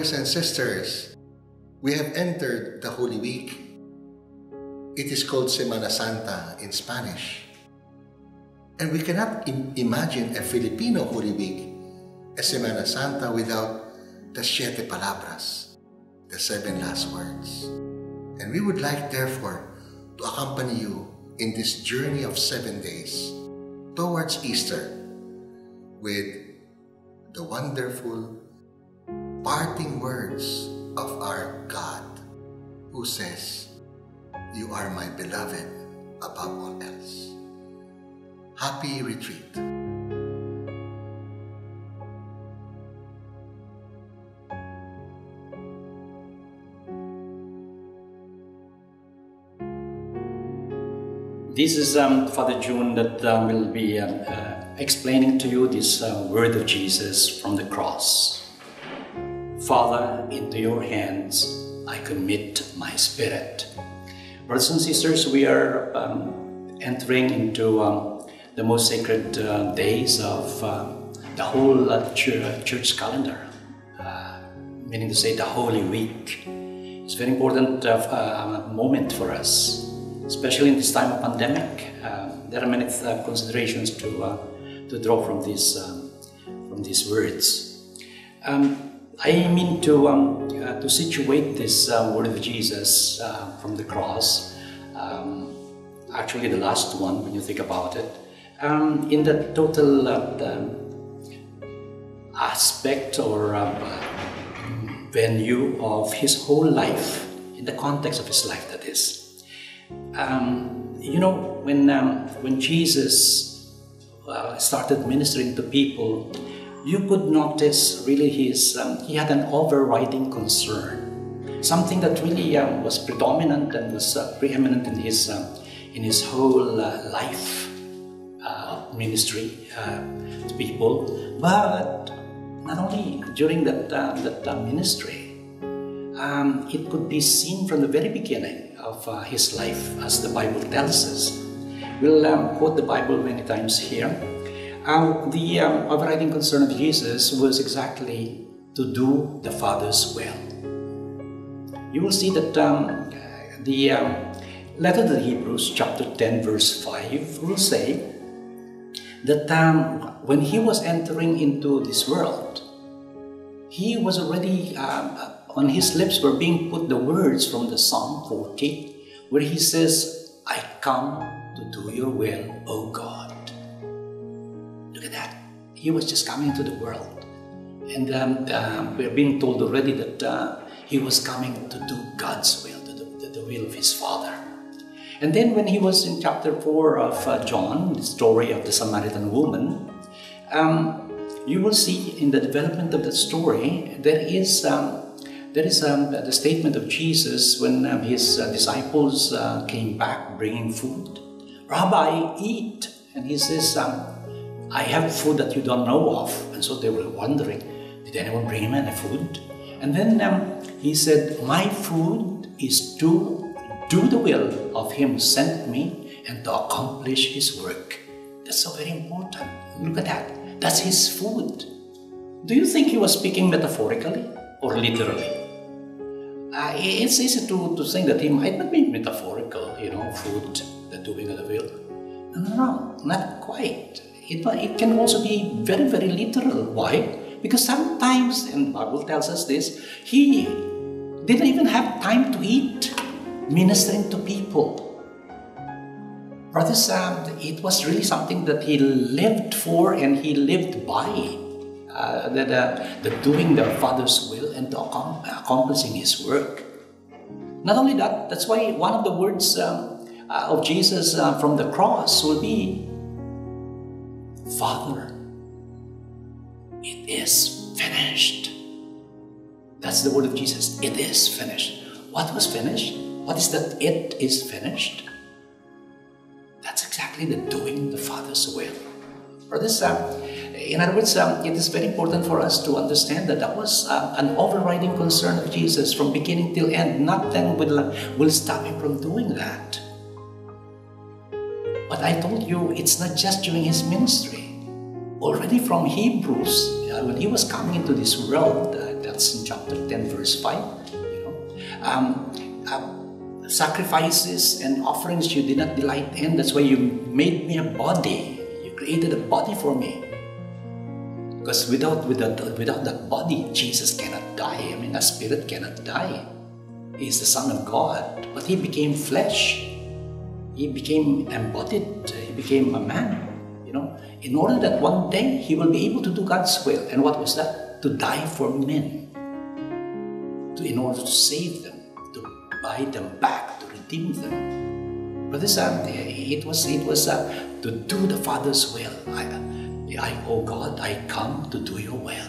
brothers and sisters, we have entered the Holy Week. It is called Semana Santa in Spanish. And we cannot Im imagine a Filipino Holy Week, a Semana Santa, without the siete palabras, the seven last words. And we would like, therefore, to accompany you in this journey of seven days towards Easter with the wonderful parting words of our God who says, You are my beloved above all else. Happy retreat. This is um, Father Jun that uh, will be um, uh, explaining to you this uh, word of Jesus from the cross. Father, into your hands I commit my spirit. Brothers and sisters, we are um, entering into um, the most sacred uh, days of uh, the whole uh, church, calendar, uh, meaning to say the Holy Week. It's a very important uh, moment for us especially in this time of pandemic. Uh, there are many uh, considerations to uh, to draw from these um, from these words. Um, I mean to um, uh, to situate this uh, word of Jesus uh, from the cross. Um, actually, the last one, when you think about it, um, in the total the aspect or venue of his whole life, in the context of his life, that is. Um, you know, when, um, when Jesus uh, started ministering to people, you could notice really his, um, he had an overriding concern, something that really um, was predominant and was uh, preeminent in his, um, in his whole uh, life uh, ministry uh, to people. But not only during that, uh, that ministry, um, it could be seen from the very beginning of uh, his life, as the Bible tells us. We'll um, quote the Bible many times here. Uh, the um, overriding concern of Jesus was exactly to do the Father's will. You will see that um, the um, letter to the Hebrews, chapter 10, verse 5, will say that um, when he was entering into this world, he was already um, on his lips were being put the words from the Psalm 40, where he says, I come to do your will, O God. That. He was just coming into the world. And um, uh, we're being told already that uh, he was coming to do God's will, to do the, will of his Father. And then when he was in chapter 4 of uh, John, the story of the Samaritan woman, um, you will see in the development of the story, there is um, there is um, the statement of Jesus when um, his uh, disciples uh, came back bringing food. Rabbi, eat. And he says, um, I have food that you don't know of. And so they were wondering, did anyone bring him any food? And then um, he said, My food is to do the will of him who sent me and to accomplish his work. That's so very important. Look at that. That's his food. Do you think he was speaking metaphorically or literally? uh, it's easy to, to think that he might not be metaphorical, you know, food, the doing of the will. No, no, no, not quite. It, it can also be very, very literal. Why? Because sometimes, and Bible tells us this, he didn't even have time to eat, ministering to people. Brothers, um, it was really something that he lived for and he lived by uh, the, the, the, doing the Father's will and accomplishing His work. Not only that, that's why one of the words um, uh, of Jesus uh, from the cross will be, Father, it is finished. That's the word of Jesus. It is finished. What was finished? What is that it is finished? That's exactly the doing the Father's will. For this, uh, in other words, um, it is very important for us to understand that that was uh, an overriding concern of Jesus from beginning till end. Nothing will, will stop him from doing that. But I told you, it's not just during his ministry. Already from Hebrews, uh, when he was coming into this world, uh, That's in chapter 10, verse 5. You know, um, uh, sacrifices and offerings you did not delight in. That's why you made me a body. You created a body for me. Because without, without, without that body, Jesus cannot die. I mean, a spirit cannot die. He is the Son of God, but he became flesh. He became embodied. He became a man. You know, in order that one day he will be able to do God's will. And what was that? To die for men. To, in order to save them, to buy them back, to redeem them. But this, uh, it was, it was uh, to do the Father's will. I, I, oh God, I come to do your will.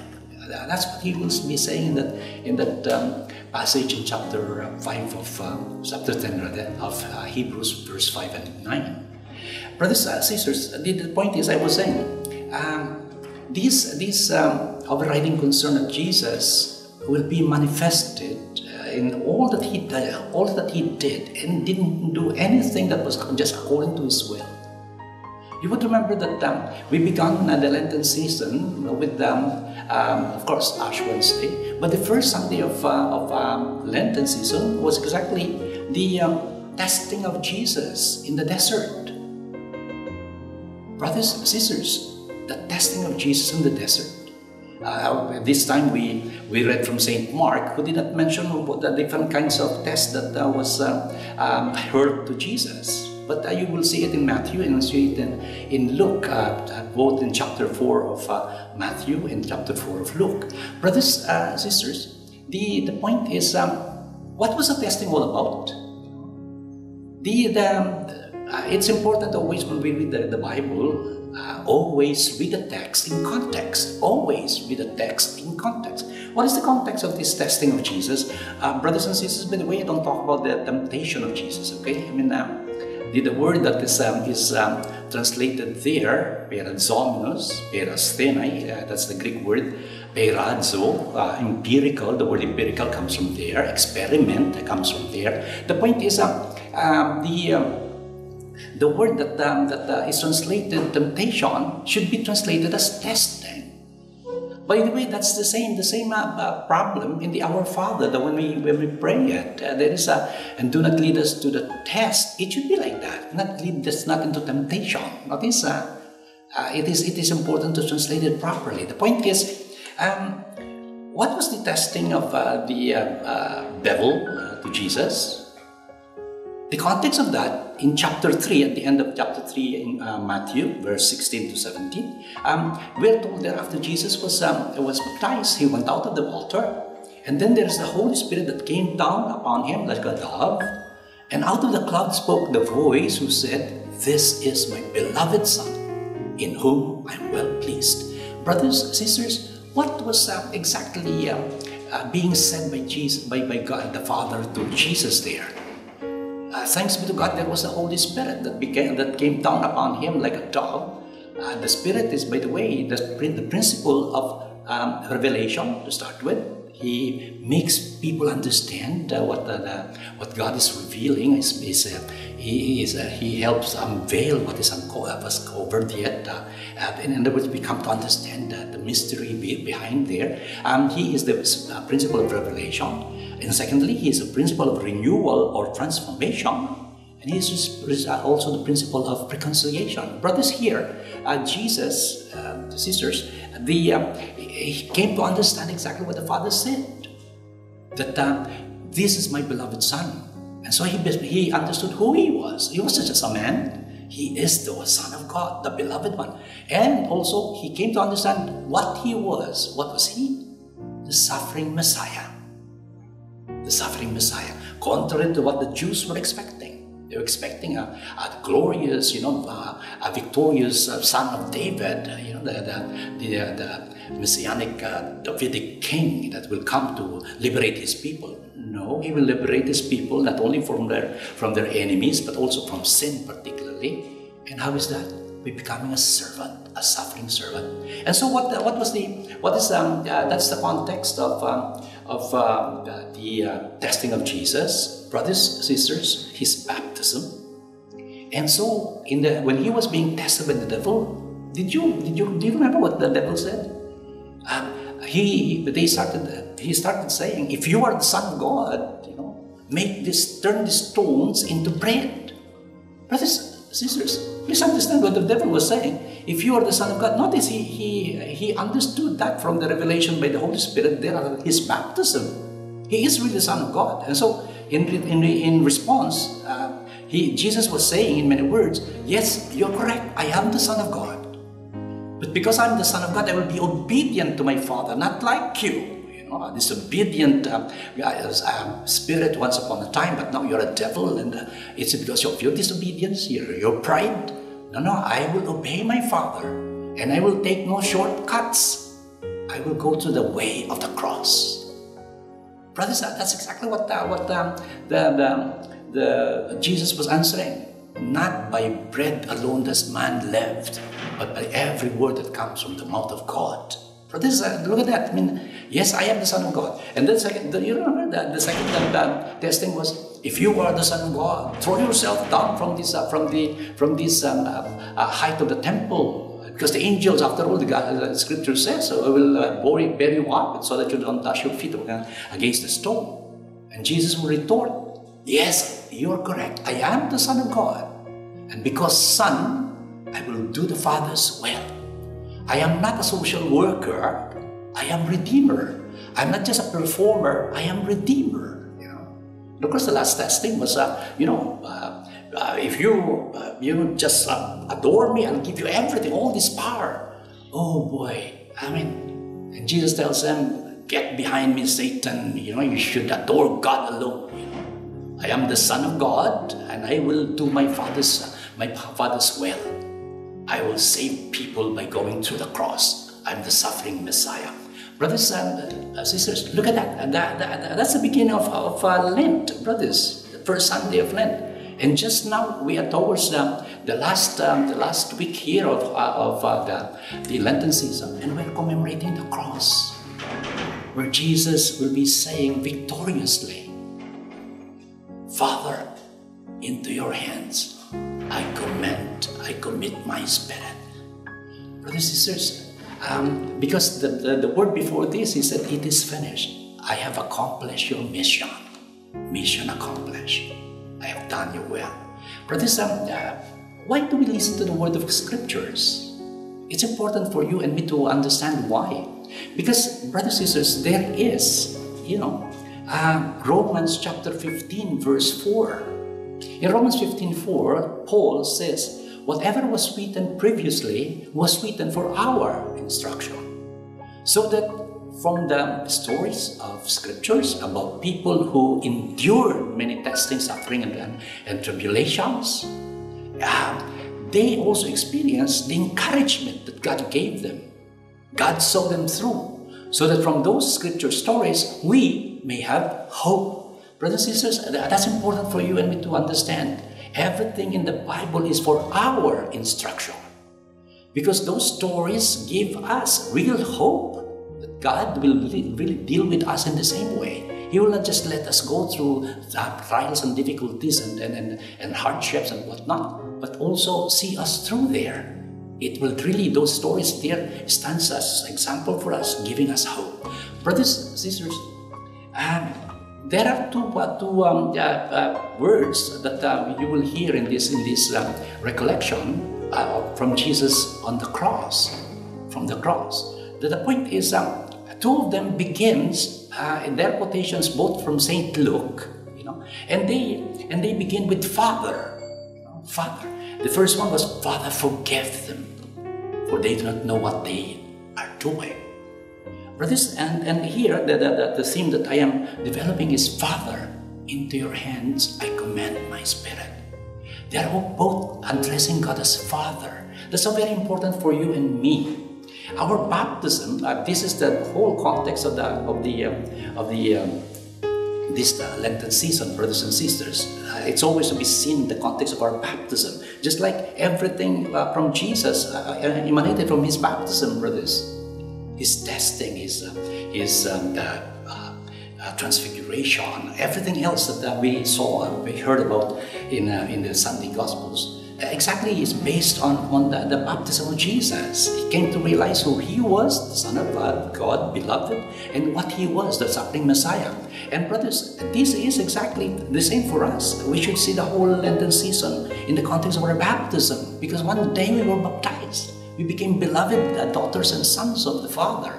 That's what he will be saying in that, in that um, passage in chapter 5 of, um, chapter 10 rather, of uh, Hebrews, verse 5 and 9. Brothers and sisters, the, the point is, I was saying, um, this, this um, overriding concern of Jesus will be manifested uh, in all that he did, all that he did, and didn't do anything that was just according to his will. You would remember that um, we began uh, the Lenten season with, um, um, of course, Ash Wednesday. But the first Sunday of, uh, of um, Lenten season was exactly the um, testing of Jesus in the desert. Brothers and sisters, the testing of Jesus in the desert. Uh, this time we, we read from St. Mark, who did not mention about the different kinds of tests that uh, was uh, um, heard to Jesus. But uh, you will see it in Matthew and see it in, in Luke, uh, uh, both in chapter 4 of uh, Matthew and chapter 4 of Luke. Brothers and sisters, the, the point is um, what was the testing all about? The, the, uh, it's important always when we read the, the Bible, uh, always read the text in context. Always read the text in context. What is the context of this testing of Jesus? Uh, brothers and sisters, by the way, I don't talk about the temptation of Jesus, okay? I mean, uh, the, the word that is, um, is um, translated there, perazomnos, perasthenai, uh, that's the Greek word, perazo, uh, empirical, the word empirical comes from there, experiment comes from there. The point is, uh, um, the, um, the word that, um, that uh, is translated temptation should be translated as testing. By the way, that's the same the same uh, uh, problem in the Our Father that when we when we pray it, uh, there is a and do not lead us to the test. It should be like that. Not lead us not into temptation. Notice, uh, uh, it is it is important to translate it properly. The point is, um, what was the testing of uh, the devil to Jesus? The context of that in chapter 3, at the end of chapter 3 in uh, Matthew, verse 16 to 17, um, we're told that after Jesus was, um, was baptized, he went out of the water, and then there's the Holy Spirit that came down upon him like a dove, and out of the cloud spoke the voice who said, This is my beloved Son, in whom I'm well pleased. Brothers, sisters, what was uh, exactly uh, uh being said by Jesus, by, by God the Father to Jesus there? Uh, thanks be to God, there was the Holy Spirit that became that came down upon him like a dove. Uh, the Spirit is, by the way, the, the principle of um, revelation to start with. He makes people understand uh, what the, what God is revealing. Is, is uh, he is uh, he helps unveil what is uncovered, covered yet. Uh, in other words, we come to understand the mystery behind there. Um, he is the principle of revelation. And secondly, he is a principle of renewal or transformation. And he is also the principle of reconciliation. Brothers, here, uh, Jesus, uh, sisters, the, uh, he came to understand exactly what the Father said. That uh, this is my beloved Son. And so he, he understood who he was. He wasn't just a man. He is the Son of God, the beloved one. And also, he came to understand what he was. What was he? The suffering Messiah the suffering Messiah, contrary to what the Jews were expecting. They were expecting a, a glorious, you know, a, a victorious uh, son of David, you know, the, the, the, the messianic uh, Davidic king that will come to liberate his people. No, he will liberate his people not only from their, from their enemies, but also from sin particularly. And how is that? By becoming a servant, a suffering servant. And so what, what was the, what is, um, uh, that's the context of um, of uh, the uh, testing of Jesus, brothers, sisters, his baptism. And so, in the when he was being tested by the devil, did you did you do you remember what the devil said? Uh, he they started he started saying, if you are the Son of God, you know, make this, turn these stones into bread. Brothers, sisters, please understand what the devil was saying. If you are the Son of God, notice he, he, he understood that from the revelation by the Holy Spirit there at his baptism. He is really the Son of God. And so, in, in, in response, uh, he, Jesus was saying in many words, Yes, you're correct. I am the Son of God. But because I'm the Son of God, I will be obedient to my Father, not like you You know, disobedient uh, uh, spirit once upon a time, but now you're a devil, and uh, it's because of your disobedience, your, your pride. No, no, I will obey my Father, and I will take no shortcuts. I will go to the way of the cross. Brothers, that's exactly what uh, what um, the, the, the Jesus was answering. Not by bread alone does man live, but by every word that comes from the mouth of God. For this, uh, look at that. I mean, yes, I am the Son of God. And then second, the, you remember that the second uh, testing was, if you are the Son of God, throw yourself down from this uh, from the from this um, uh, uh, height of the temple, because the angels, after all, the, the Scripture says, uh, will bury, bury you up so that you don't touch your feet against the stone. And Jesus will retort, Yes, you are correct. I am the Son of God, and because Son, I will do the Father's will. I am not a social worker. I am redeemer. I'm not just a performer. I am redeemer. Of course, the last testing was, uh, you know, uh, uh, if you uh, you just uh, adore me, I'll give you everything, all this power. Oh boy, I mean, and Jesus tells them, "Get behind me, Satan. You know, you should adore God alone. I am the Son of God, and I will do my Father's my Father's will." I will save people by going to the cross. I'm the suffering Messiah. Brothers and uh, sisters, look at that. That, that, that's the beginning of, of uh, Lent, brothers, the first Sunday of Lent. And just now we are towards the, the last um, the last week here of, uh, of uh, the, the Lenten season, and we're commemorating the cross, where Jesus will be saying victoriously, Father, into your hands I commend, I commit my spirit. Brothers and sisters, um, because the, the, the word before this is that it is finished. I have accomplished your mission. Mission accomplished. I have done your will. Brothers, um, uh, why do we listen to the word of scriptures? It's important for you and me to understand why. Because, brothers and sisters, there is, you know, uh, Romans chapter 15, verse 4 in Romans 15:4, Paul says, Whatever was written previously was written for our instruction. So that from the stories of scriptures about people who endured many testing, suffering, and, and tribulations, uh, they also experienced the encouragement that God gave them. God saw them through. So that from those scripture stories, we may have hope Brothers and sisters, that's important for you and me to understand. Everything in the Bible is for our instruction. Because those stories give us real hope that God will really deal with us in the same way. He will not just let us go through trials and difficulties and, and, and, and hardships and whatnot, but also see us through there. It will really, those stories there stands as example for us, giving us hope. Brothers, sisters, um, there are two, two um, uh, uh, words that uh, you will hear in this, in this um, recollection uh, from Jesus on the cross, from the cross. The, point is, um, two of them begins, in their quotations both from St. Luke, you know, and they, and they begin with Father, you know, Father. The first one was, Father, forgive them, for they do not know what they are doing. Brothers, and, and here the, the, the theme that I am developing is Father, into your hands I commend my spirit. They are both addressing God as Father. That's so very important for you and me. Our baptism, uh, this is the whole context of the of the um, of the um, this uh, Lenten season, brothers and sisters. Uh, it's always to be seen in the context of our baptism, just like everything uh, from Jesus uh, uh, emanated from His baptism, brothers his testing, his, uh, his um, uh, uh, transfiguration, everything else that we saw, we heard about in, in the Sunday Gospels. exactly is based on, on the, the baptism of Jesus. He came to realize who he was, the Son of God, God, beloved, and what he was, the suffering Messiah. And brothers, this is exactly the same for us. We should see the whole Lenten season in the context of our baptism, because one day we were baptized. We became beloved daughters and sons of the Father.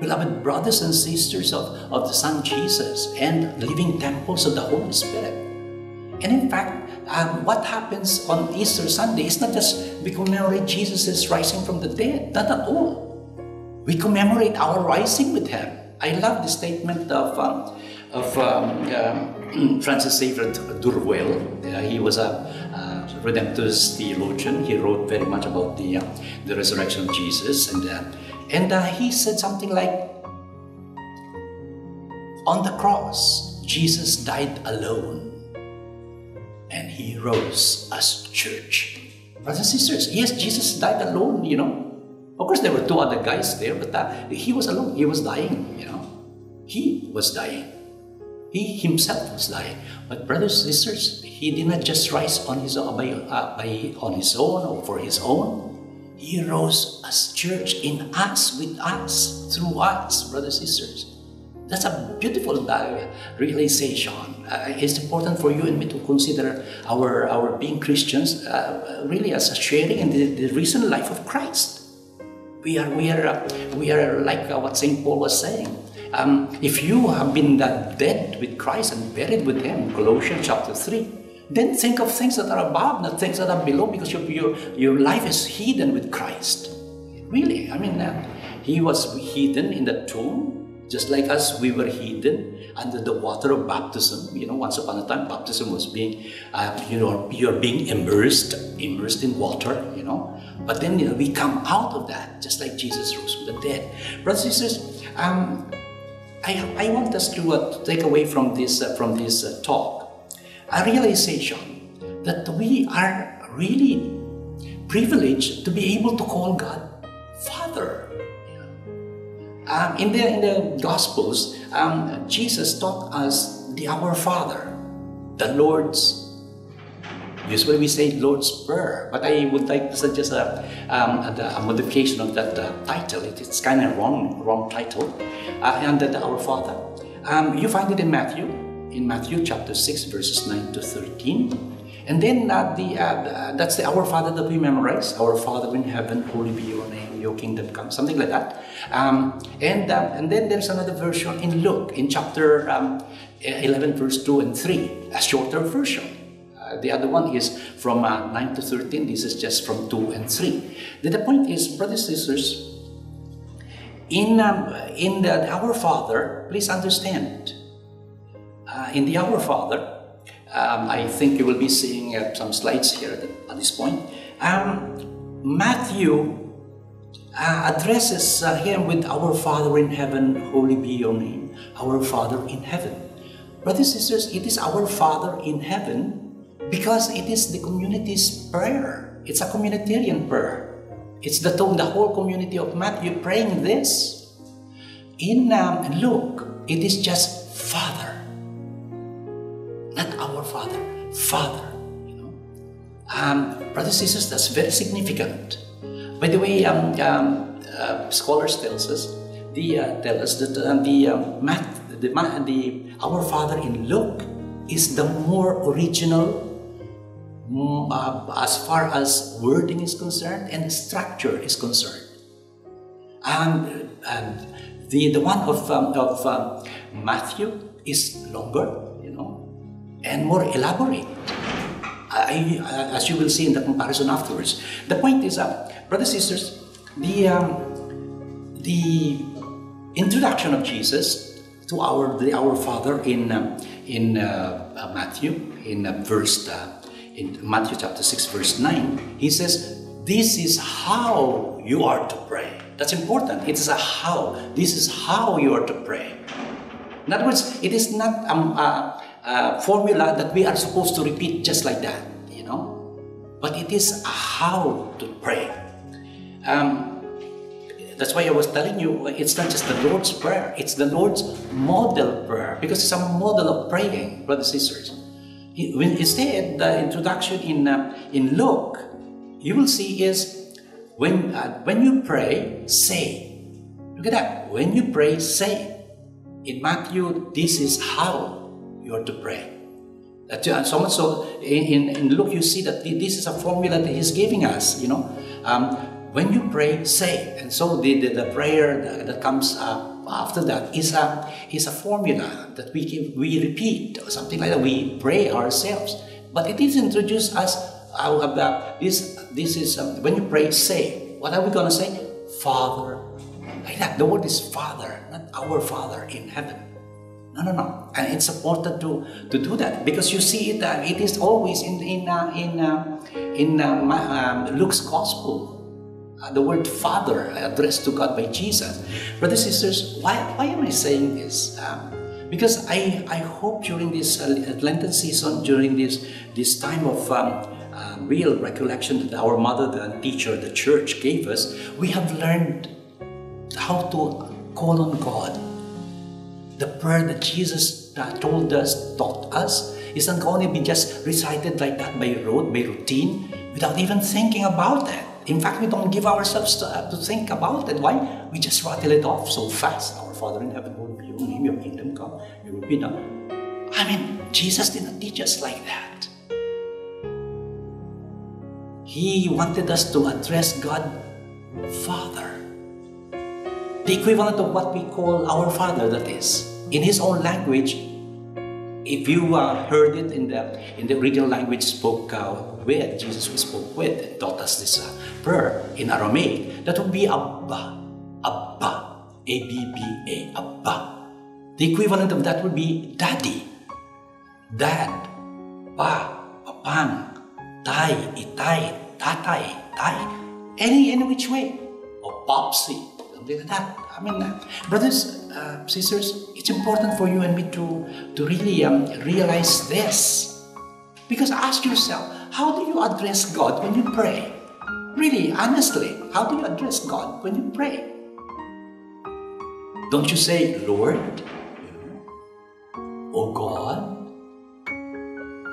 Beloved brothers and sisters of, of the Son Jesus and living temples of the Holy Spirit. And in fact, um, what happens on Easter Sunday is not just we commemorate Jesus' rising from the dead, not at all. We commemorate our rising with Him. I love the statement of, um, of um, um Francis Xavier Durrwell. Uh, he was a, a Redemptorist theologian. He wrote very much about the, uh, the resurrection of Jesus. And, uh, and uh, he said something like, On the cross, Jesus died alone and he rose as church. Brothers and sisters, yes, Jesus died alone, you know. Of course, there were two other guys there, but uh, he was alone. He was dying, you know. He was dying. He himself was dying. But brothers and sisters, he did not just rise on his own, by, uh, by, on his own or for his own. He rose as church in us, with us, through us, brothers and sisters. That's a beautiful realization. Uh, it's important for you and me to consider our, our being Christians uh, really as a sharing in the, the recent life of Christ. We are, we are, we are like uh, what St. Paul was saying. Um, if you have been dead with Christ and buried with Him, Colossians chapter 3, then think of things that are above, not things that are below, because your, your, your life is hidden with Christ. Really, I mean, uh, He was hidden in the tomb, just like us, we were hidden under the water of baptism. You know, once upon a time, baptism was being, uh, you know, you're being immersed, immersed in water, you know. But then, you know, we come out of that, just like Jesus rose from the dead. Brothers and sisters, um, I, I want us to, uh, take away from this, uh, from this uh, talk a realization that we are really privileged to be able to call God Father. Um, in, the, in the Gospels, um, Jesus taught us the Our Father, the Lord's. Usually we say Lord's Prayer, but I would like to suggest a, um, a, a modification of that uh, title. It, it's kind of wrong, wrong title. Uh, and the Our Father. Um, you find it in Matthew, in Matthew chapter 6, verses 9 to 13. And then uh, the, uh, that's the Our Father that we memorize. Our Father in heaven, holy be your name your kingdom come, something like that. Um, and, um, and then there's another version in Luke, in chapter um, 11, verse 2 and 3, a shorter version. Uh, the other one is from uh, 9 to 13. This is just from 2 and 3. the point is, brothers and sisters, in, um, in the Our Father, please understand, uh, in the Our Father, um, I think you will be seeing uh, some slides here at, at this point. Um, Matthew uh, addresses uh, him with Our Father in heaven, holy be your name, Our Father in heaven. Brothers and sisters, it is Our Father in heaven because it is the community's prayer. It's a communitarian prayer. It's the, the whole community of Matthew praying this. In um, Luke, it is just Father, Father, Father. You know, um, brothers and sisters, that's very significant. By the way, um, um, uh, scholars tells us the uh, tell us that uh, the um, math, the, the Our Father in Luke is the more original mm, uh, as far as wording is concerned and structure is concerned. And, and the, the one of, um, of um, Matthew is longer, and more elaborate. I, as you will see in the comparison afterwards. The point is, uh, brothers and sisters, the, um, the introduction of Jesus to our, the, our Father in, um, in uh, uh, Matthew, in uh, verse, uh, in Matthew chapter 6, verse 9, he says, this is how you are to pray. That's important. It is a how. This is how you are to pray. In other words, it is not um, a, a formula that we are supposed to repeat just like that, you know. But it is how to pray. Um, that's why I was telling you, it's not just the Lord's Prayer, it's the Lord's model prayer because it's a model of praying, brothers and sisters. When instead, the introduction in, uh, in Luke, you will see is when, uh, when you pray, say. Look at that. When you pray, say. In Matthew, this is how you are to pray. That, uh, so much so, in, in, Luke, you see that this is a formula that He's giving us, you know. Um, when you pray, say. And so the, the, the prayer that, that comes uh, after that is a, is a formula that we, give, we repeat or something like that. We pray ourselves. But it is introduced as uh, about this, this is, um, when you pray, say. What are we going to say? Father. Like that. The word is Father, not our Father in heaven. No, no, no. And it's important to, to do that because you see it, uh, it is always in, in, uh, in, uh, in uh, um, Luke's Gospel uh, the word Father addressed to God by Jesus. Brothers and sisters, why, why am I saying this? Um, because I, I hope during this uh, Lenten season, during this, this time of um, uh, real recollection that our mother, the teacher, the church gave us, we have learned how to call on God. The prayer that Jesus uh, told us, taught us, isn't going to be just recited like that by rote, by routine, without even thinking about it. In fact, we don't give ourselves to, uh, to think about it. Why? We just rattle it off so fast. Our Father in heaven, will be your name, your kingdom come, your will be done. I mean, Jesus didn't teach us like that. He wanted us to address God Father. The equivalent of what we call our Father, that is. In His own language, if you uh, heard it in the in the original language spoke uh, with Jesus spoke with taught us this uh, prayer in Aramaic, that would be Abba, Abba, A B B A, Abba. The equivalent of that would be Daddy, Dad, Pa, Papang, Tai, Itay, Tatay, Tai, any any which way, or Popsy, something like that. I mean, uh, brothers, uh, sisters, it's important for you and me to, to really um, realize this. Because ask yourself, how do you address God when you pray? Really, honestly, how do you address God when you pray? Don't you say, Lord, oh God?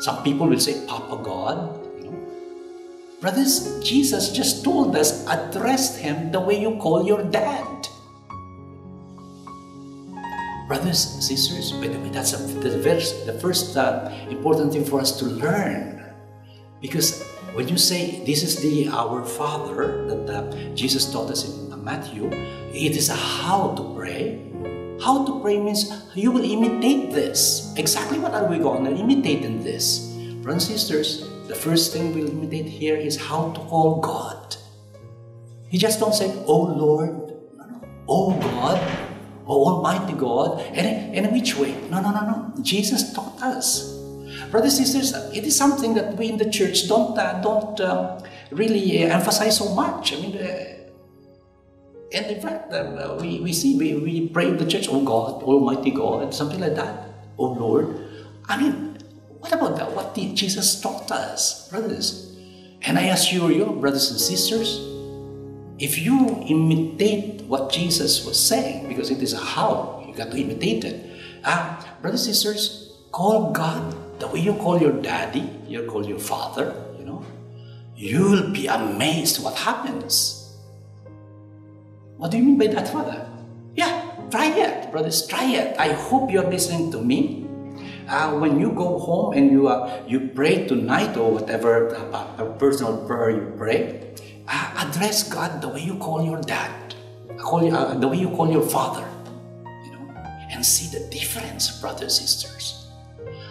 Some people will say, Papa God. Brothers, Jesus just told us, address Him the way you call your dad. Brothers, and sisters, by the way, that's the, first, the first uh, important thing for us to learn. Because when you say this is the Our Father that uh, Jesus taught us in Matthew, it is a how to pray. How to pray means you will imitate this. Exactly what are we going to imitate in this? Brothers and sisters, the first thing we'll imitate here is how to call God. You just don't say, Oh Lord, oh God, Almighty God, and in which way? No, no, no, no. Jesus taught us. Brothers and sisters, it is something that we in the church don't, uh, don't uh, really uh, emphasize so much. I mean, uh, and in fact, uh, we, we see, we, we pray in the church, oh God, Almighty God, something like that. Oh Lord. I mean, what about that? What did Jesus taught us, brothers? And I assure you, brothers and sisters, if you imitate what Jesus was saying, because it is a how, you got to imitate it. Ah, brothers and sisters, call God the way you call your daddy, you call your father, you know. You'll be amazed what happens. What do you mean by that, Father? Yeah, try it, brothers, try it. I hope you're listening to me uh, when you go home and you uh, you pray tonight or whatever uh, personal prayer you pray, address God the way you call your dad, call uh, the way you call your father, you know, and see the difference, brothers and sisters.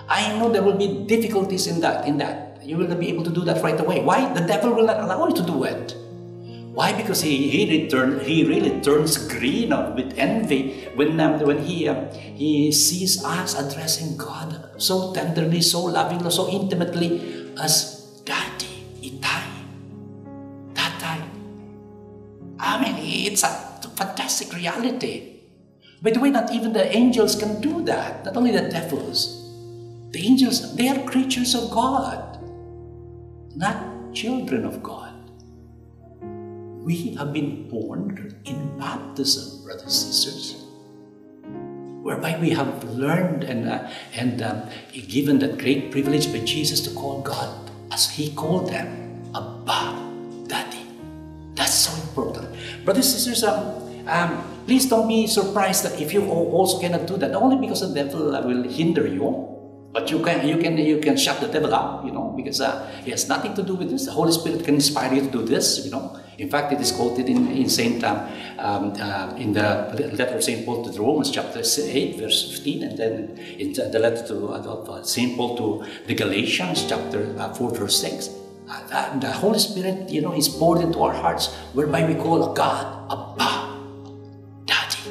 I know there will be difficulties in that. In that, you will not be able to do that right away. Why? The devil will not allow you to do it. Why? Because he, he, return, he really turns green with envy when, um, when he, um, he sees us addressing God so tenderly, so lovingly, so intimately as Daddy, I mean, it's a fantastic reality. By the way, not even the angels can do that, not only the devils. The angels, they are creatures of God, not children of God. We have been born in baptism, brothers and sisters. whereby we have learned and, uh, and um, given that great privilege by Jesus to call God as He called them, Abba, Brothers and sisters, um, um, please don't be surprised that if you also cannot do that, only because the devil will hinder you. But you can you can you can shut the devil up, you know, because uh, he has nothing to do with this. The Holy Spirit can inspire you to do this, you know. In fact, it is quoted in, in Saint um, um, uh, in the letter of Saint Paul to the Romans, chapter eight, verse fifteen, and then in the letter to uh, Saint Paul to the Galatians, chapter uh, four, verse six. Uh, the Holy Spirit, you know, is poured into our hearts, whereby we call God Abba, Daddy.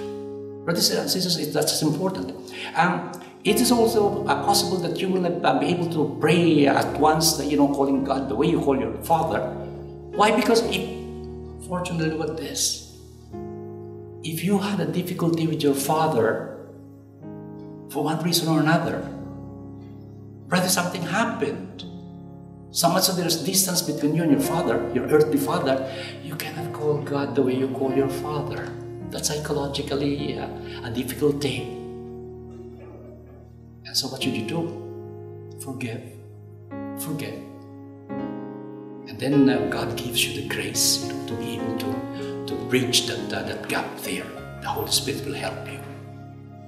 Brothers and sisters, that's important. Um, it is also uh, possible that you will uh, be able to pray at once, that you know, calling God the way you call your Father. Why? Because if, fortunately, at this. If you had a difficulty with your father for one reason or another, brother, something happened. So much so there's distance between you and your father, your earthly father, you cannot call God the way you call your father. That's psychologically uh, a difficult thing. And so what should you do? Forgive. Forgive. And then uh, God gives you the grace you know, to be able to, to bridge that, uh, that gap there. The Holy Spirit will help you.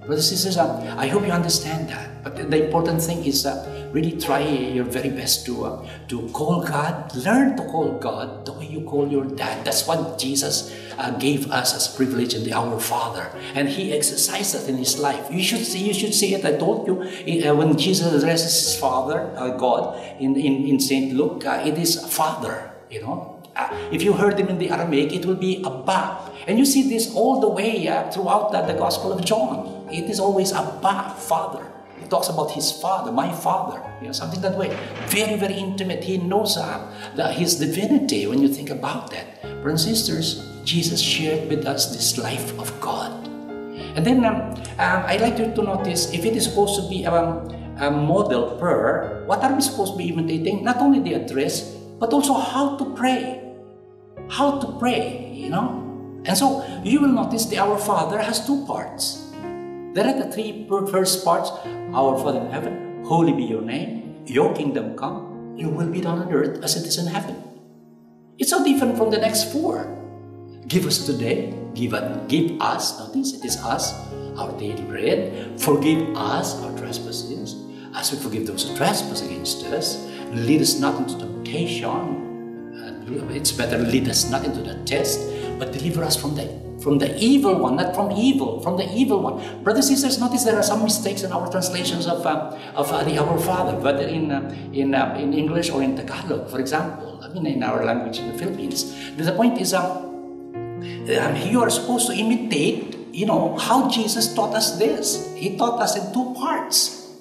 Brothers and sisters, uh, I hope you understand that. But the important thing is uh, really try your very best to, uh, to call God. Learn to call God the way you call your dad. That's what Jesus uh, gave us as privilege in the Our Father. And He exercised that in His life. You should see, you should see it. I told you uh, when Jesus addresses His Father, uh, God, in, in, in St. Luke, it is Father, you know. if you heard him in the Aramaic, it will be Abba. And you see this all the way throughout the, the Gospel of John. It is always Abba, Father. He talks about his father, my father, you know, something that way. Very, very intimate. He knows uh, the, his divinity when you think about that. Brothers and sisters, Jesus shared with us this life of God. And then um, um, I'd like you to notice if it is supposed to be um, a model prayer, what are we supposed to be imitating? Not only the address, but also how to pray. How to pray, you know? And so you will notice the Our Father has two parts. There are the three first parts Our Father in heaven, holy be your name, your kingdom come, your will be done on earth as it is in heaven. It's so different from the next four. Give us today, give, give us, notice it is us, our daily bread. Forgive us our trespasses, as we forgive those who trespass against us. Lead us not into temptation. Uh, it's better lead us not into the test, but deliver us from the from the evil one, not from evil, from the evil one. Brothers and sisters, notice there are some mistakes in our translations of, uh, of uh, the Our Father, whether in, uh, in, uh, in English or in Tagalog, for example, I mean in our language in the Philippines. The point is, um, um, you are supposed to imitate, you know, how Jesus taught us this. He taught us in two parts,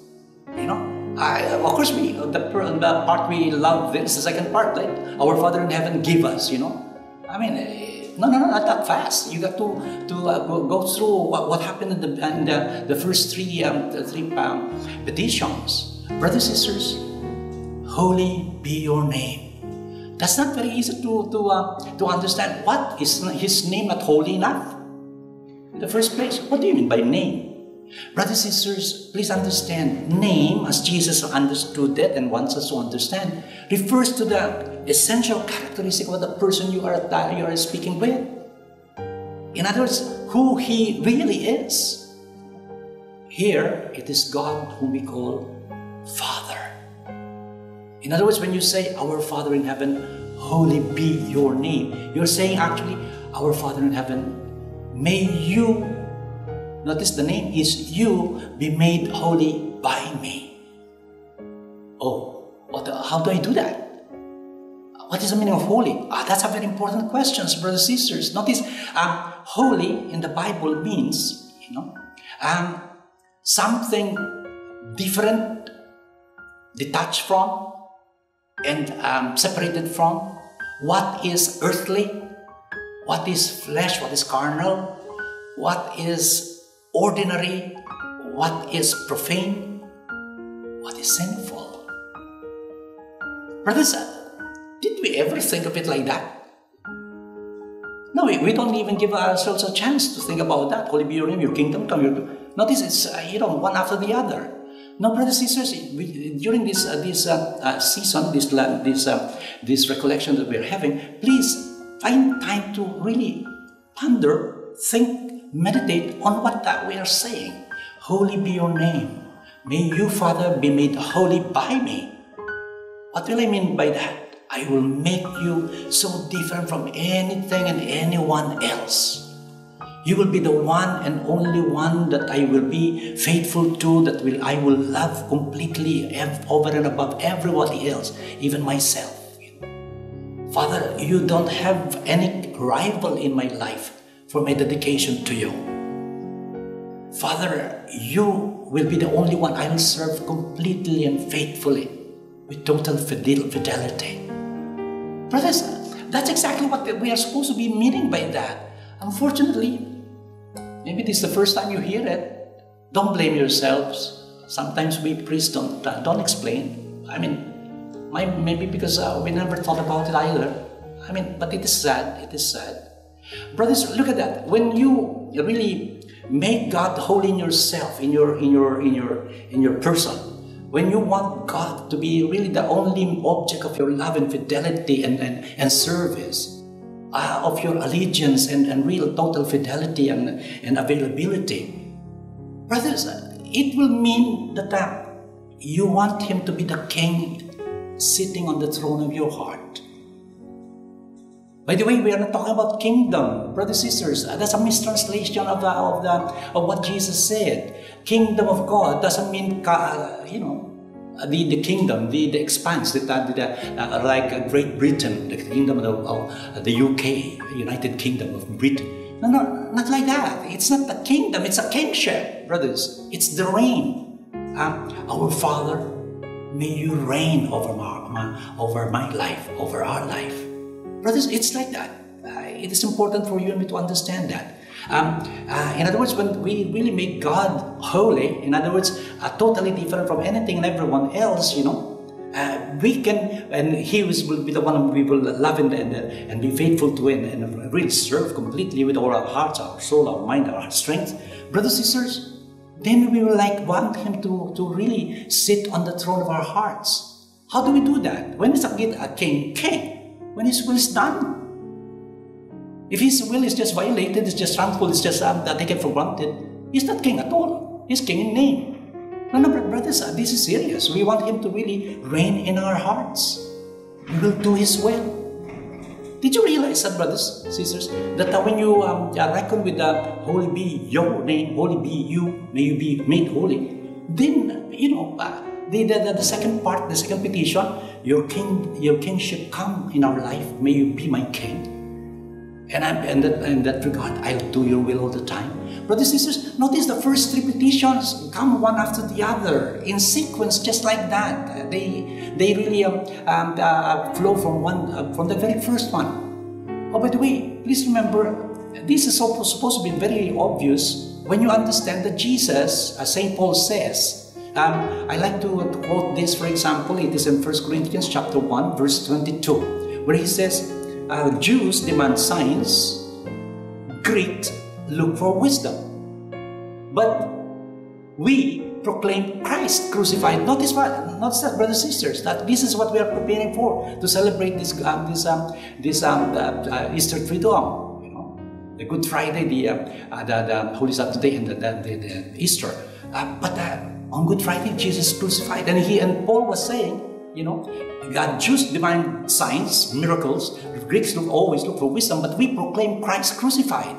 you know. I, of course, we the, the part we love is the second part, right? Our Father in heaven, give us, you know. I mean, no, no, no, not that fast. You got to to uh, go, go, through what, what, happened in the in the, the first three um, the three um, petitions. Brothers and sisters, holy be your name. That's not very easy to to uh, to understand. What is His name not holy enough? In the first place, what do you mean by name? Brothers and sisters, please understand name, as Jesus understood it and wants us to understand, refers to the essential characteristic of the person you are, you are speaking with. In other words, who he really is. Here, it is God whom we call Father. In other words, when you say, Our Father in heaven, holy be your name, you're saying actually, Our Father in heaven, may you Notice the name is you be made holy by me. Oh, what, how do I do that? What is the meaning of holy? Ah, that's a very important question, brothers and sisters. Notice, um, holy in the Bible means, you know, um, something different, detached from, and um, separated from what is earthly, what is flesh, what is carnal, what is ordinary, what is profane, what is sinful. Brothers, did we ever think of it like that? No, we, we don't even give ourselves a chance to think about that. Holy be your name, your kingdom come. Your... Notice it's, uh, you know, one after the other. Now, brothers and sisters, we, during this uh, this uh, uh, season, this this uh, this recollection that we're having, please find time to really ponder, think, meditate on what that we are saying. Holy be your name. May you, Father, be made holy by me. What will I mean by that? I will make you so different from anything and anyone else. You will be the one and only one that I will be faithful to, that will I will love completely over and above everybody else, even myself. Father, you don't have any rival in my life for my dedication to you. Father, you will be the only one I will serve completely and faithfully with total fidelity. Brothers, that's exactly what we are supposed to be meaning by that. Unfortunately, maybe this is the first time you hear it. Don't blame yourselves. Sometimes we priests don't, uh, don't explain. I mean, maybe because uh, we never thought about it either. I mean, but it is sad. It is sad. Brothers, look at that. When you really make God holy in yourself, in your in your in your in your person, when you want God to be really the only object of your love and fidelity and, and, and service, uh, of your allegiance and, and real total fidelity and, and availability. Brothers, it will mean that uh, you want Him to be the King sitting on the throne of your heart. By the way, we are not talking about kingdom, brothers and sisters. Uh, that's a mistranslation of, the, of, the, of what Jesus said. Kingdom of God doesn't mean, uh, you know, uh, the, the kingdom, the, the expanse, the, the, uh, like uh, Great Britain, the kingdom of, of the UK, United Kingdom of Britain. No, no, not like that. It's not a kingdom, it's a kingship, brothers. It's the reign. Um, our Father, may you reign over my, my, over my life, over our life. Brothers, it's like that. Uh, it is important for you and me to understand that. Um, uh, in other words, when we really make God holy, in other words, uh, totally different from anything and everyone else, you know, uh, we can, and He will be the one we will love and, and, and be faithful to and, and really serve completely with all our hearts, our soul, our mind, our strength. Brothers and sisters, then we will like want Him to, to really sit on the throne of our hearts. How do we do that? When is a king king? When His will is done. If his will is just violated, it's just trampled, it's just um, taken for granted, he's not king at all. He's king in name. No, no, brothers, uh, this is serious. We want him to really reign in our hearts. We will do his will. Did you realize that, brothers, sisters, that uh, when you um, reckon with the uh, holy be your name, holy be you, may you be made holy, then, you know, uh, the, the, the second part, the second petition, your king, your kingship come in our life, may you be my king. And I'm in that, that regard, I'll do your will all the time. Brothers and sisters, notice the first three petitions come one after the other in sequence, just like that. They they really um, um, uh, flow from one uh, from the very first one. Oh, by the way, please remember, this is supposed to be very obvious when you understand that Jesus, as Saint Paul says, um, I like to, quote this, for example, it is in 1 Corinthians chapter 1, verse 22, where he says, uh, Jews demand signs, Greeks look for wisdom. But we proclaim Christ crucified. Notice what, notice that, brothers and sisters, that this is what we are preparing for to celebrate this um, this um, this um, uh, Easter Triduum. You know, the Good Friday, the uh, the, the, Holy Saturday, and the, the, the Easter. Uh, but uh, on Good Friday, Jesus crucified, and he and Paul was saying, you know, God Jews demand signs, miracles. The Greeks look, always look for wisdom, but we proclaim Christ crucified.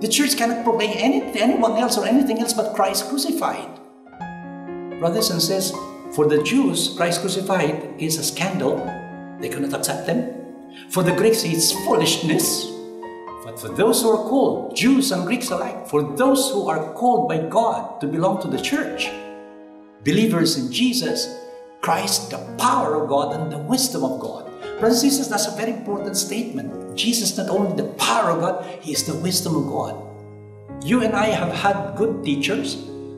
The church cannot proclaim any, anyone else or anything else but Christ crucified. Brothers and sisters, for the Jews, Christ crucified is a scandal. They cannot accept them. For the Greeks, it's foolishness. But for those who are called, Jews and Greeks alike, for those who are called by God to belong to the church, believers in Jesus, Christ, the power of God and the wisdom of God. Brothers and sisters, that's a very important statement. Jesus not only the power of God, He is the wisdom of God. You and I have had good teachers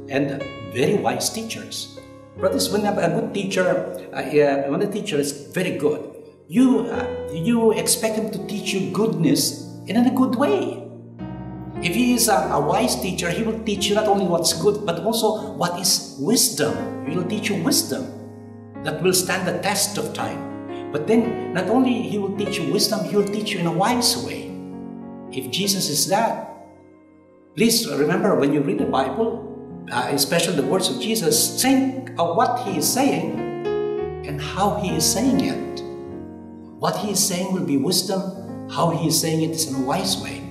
and very wise teachers. Brothers, when a good teacher, uh, when a teacher is very good, you, uh, you expect him to teach you goodness in a good way. If he is a, a, wise teacher, he will teach you not only what's good, but also what is wisdom. He will teach you wisdom that will stand the test of time. But then, not only he will teach you wisdom, he will teach you in a wise way. If Jesus is that, please remember when you read the Bible, uh, especially the words of Jesus, think of what he is saying and how he is saying it. What he is saying will be wisdom, how he is saying it is in a wise way.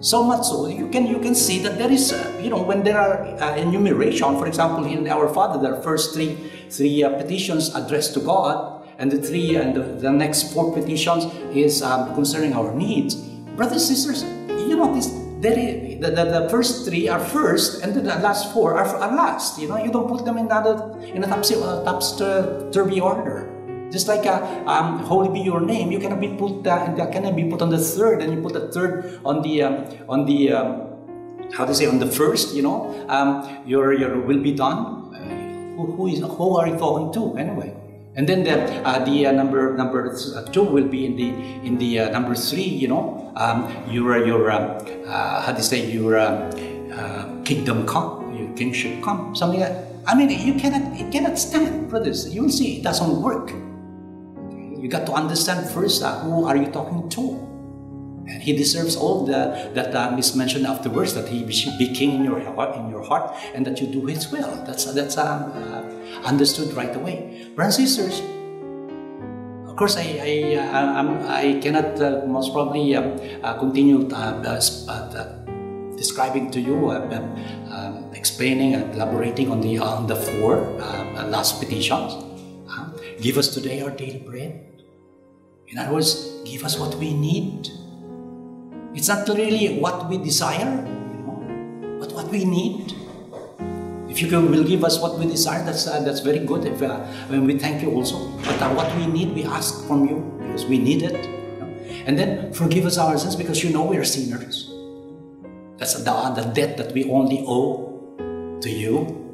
So much so you can you can see that there is uh, you know when there are uh, enumeration, for example, in our Father, there are first three three uh, petitions addressed to God, and the three and the, the next four petitions is um, concerning our needs. Brothers and sisters, you notice there is, the, the, the, first three are first, and the, the last four are, are last. You know, you don't put them in another in a topsy uh, order. Just like uh, um, holy be your name, you cannot be put uh, cannot be put on the third, and you put the third on the um, on the um, how to say on the first. You know, um, your your will be done. Uh, who, who is who are you talking to anyway? And then the uh, the uh, number number two will be in the in the uh, number three. You know, um, your your um, uh, how to say your kingdom come, your kingship come, something like. That. I mean, you cannot it cannot stand, brothers. You will see it doesn't work. You got to understand first uh, who are you talking to. And he deserves all the, that um, is mentioned afterwards, that he be king in your heart, in your heart, and that you do his will. That's that's um, uh, understood right away. Brothers and sisters, of course, I I, uh, I cannot uh, most probably um, uh, continue uh, describing to you, um, explaining and elaborating on the on the four um, last petitions. give us today our daily bread. In other words, give us what we need. It's not really what we desire, you know, but what we need. If you will give us what we desire, that's uh, that's very good. If uh, mean, we thank you also. But uh, what we need, we ask from you because we need it. You know? And then forgive us our sins because you know we are sinners. That's the, the debt that we only owe to you.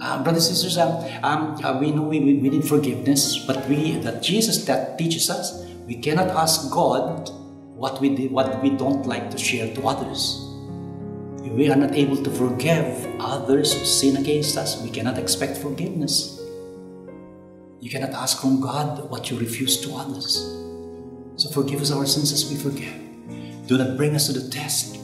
Uh, brothers and sisters, um, um, uh, we know we, we, need forgiveness, but we that Jesus that teaches us we cannot ask God what we did, what we don't like to share to others. If we are not able to forgive others who sin against us, we cannot expect forgiveness. You cannot ask from God what you refuse to others. So forgive us our sins as we forgive. Do not bring us to the test,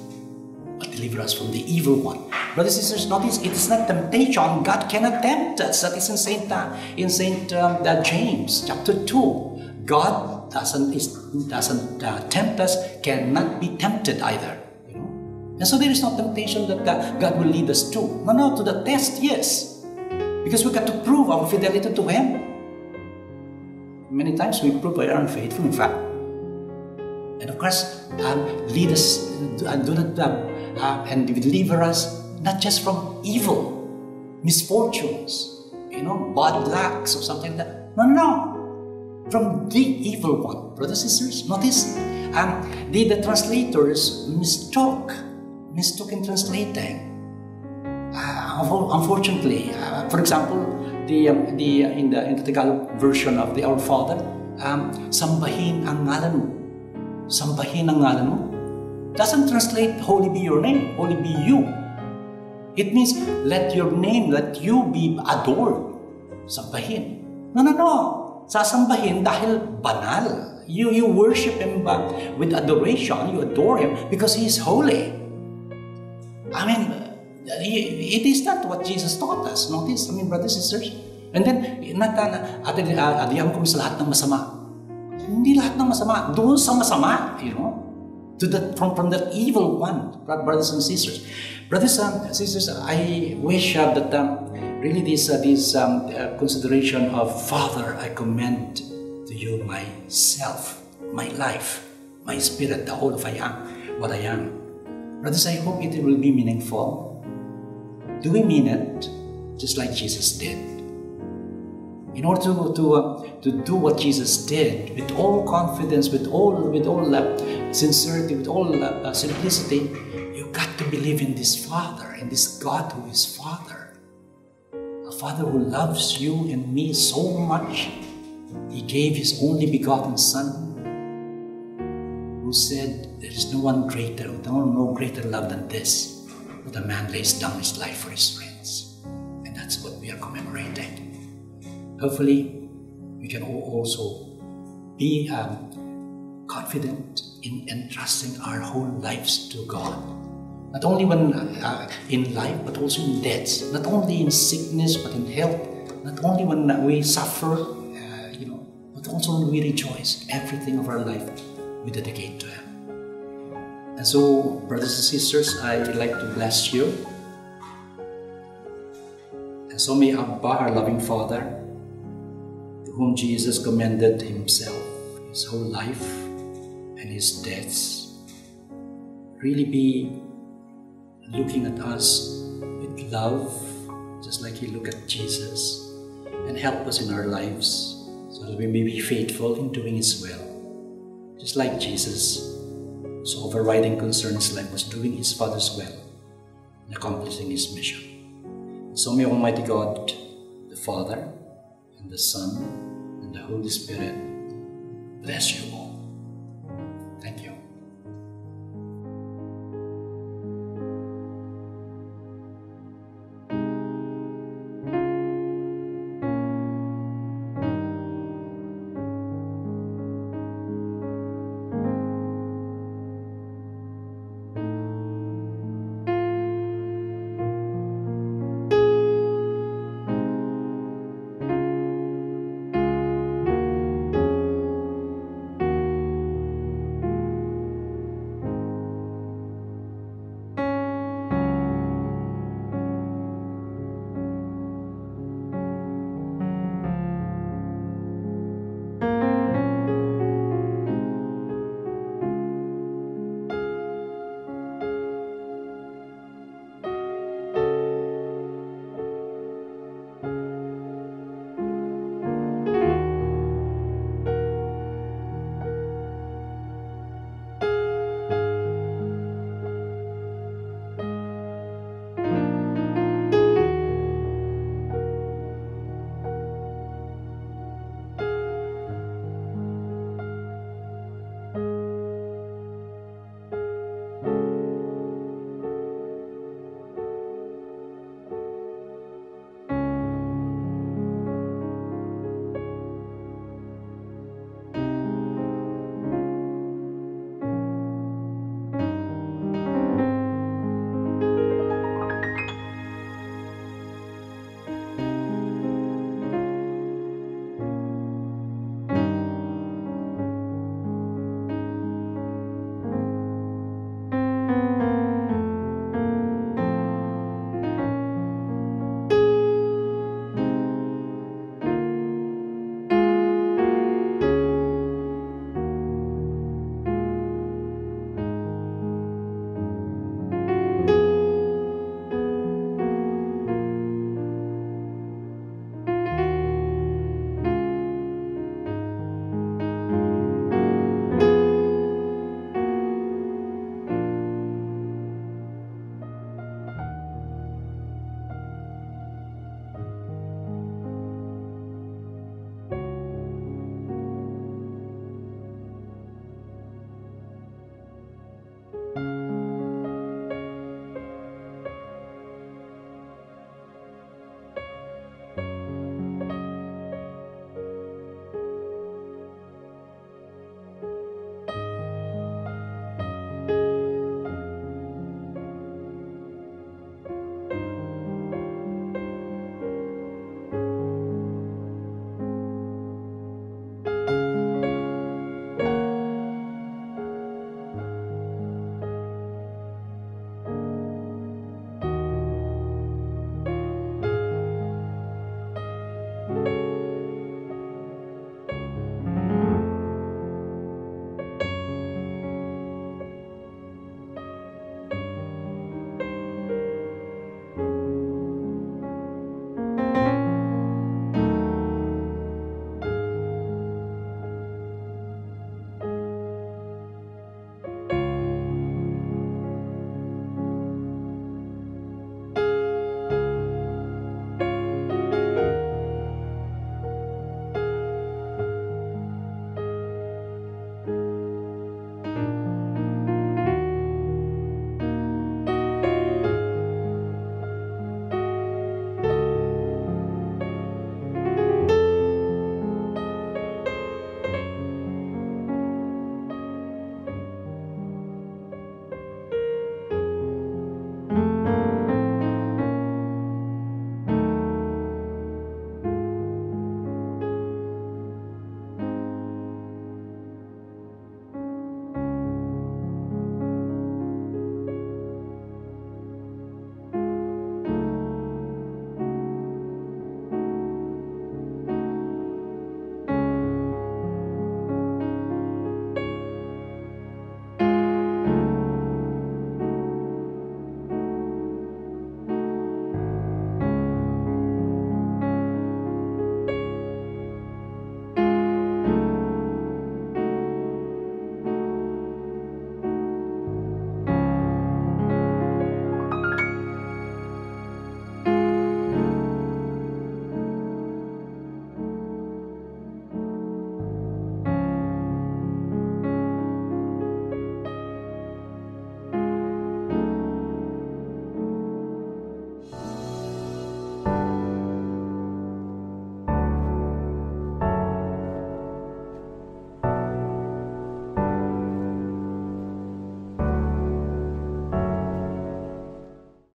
but deliver us from the evil one. Brothers and sisters, notice it is not temptation. God cannot tempt us. That is in Saint uh, in Saint um, uh, James chapter two. God doesn't is, doesn't uh, tempt us. Cannot be tempted either. You know, and so there is no temptation that uh, God will lead us to. No, no, to the test, yes, because we got to prove our fidelity to Him. Many times we prove we are unfaithful, in fact. And of course, um, lead us, uh, do not, uh, and deliver us not just from evil, misfortunes, you know, bad lucks or something like that. No, no, no. From the evil one. Brothers and sisters, notice um, the, the translators mistook, mistook in translating. Uh, unfortunately, uh, for example, the, um, the, uh, in, the, in the Tagalog version of the Our Father, um, sambahin ang ngalan mo. Sambahin ang ngalan mo. Doesn't translate, holy be your name, holy be you. It means, let your name, let you be adored. Sambahin. No, no, no. Sasambahin dahil banal. You, you worship Him with adoration. You adore Him because He is holy. I mean, it is not what Jesus taught us. Notice, I mean, brothers and sisters. And then, not, uh, adiyan ko sa lahat ng masama. Hindi lahat ng masama. Doon sa masama, you know to the from, from the evil one, brothers and sisters. Brothers and sisters, I wish uh, that um, really this uh, this um, uh, consideration of Father, I commend to you myself, my life, my spirit, the whole of I am, what I am. Brothers, I hope it will be meaningful. Do we mean it just like Jesus did? In order to, to, uh, to do what Jesus did with all confidence, with all, with all uh, sincerity, with all uh, uh, simplicity, you got to believe in this Father, in this God who is Father. A Father who loves you and me so much, He gave His only begotten Son. Who said, There is no one greater, no, no greater love than this, that a man lays down his life for his friends. Hopefully, we can also be um, confident in entrusting our whole lives to God. Not only when uh, in life, but also in death. Not only in sickness, but in health. Not only when we suffer, uh, you know, but also when we rejoice. Everything of our life we dedicate to Him. And so, brothers and sisters, I'd like to bless you. And so may Abba, our loving Father, whom Jesus commended Himself, His whole life, and His death, really be looking at us with love, just like He looked at Jesus, and help us in our lives so that we may be faithful in doing His will. Just like Jesus, so overriding concern life was doing His Father's will and accomplishing His mission. So may Almighty God, the Father, and the Son, and the Holy Spirit bless you all.